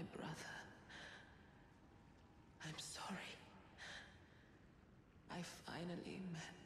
my brother. I'm sorry. I finally met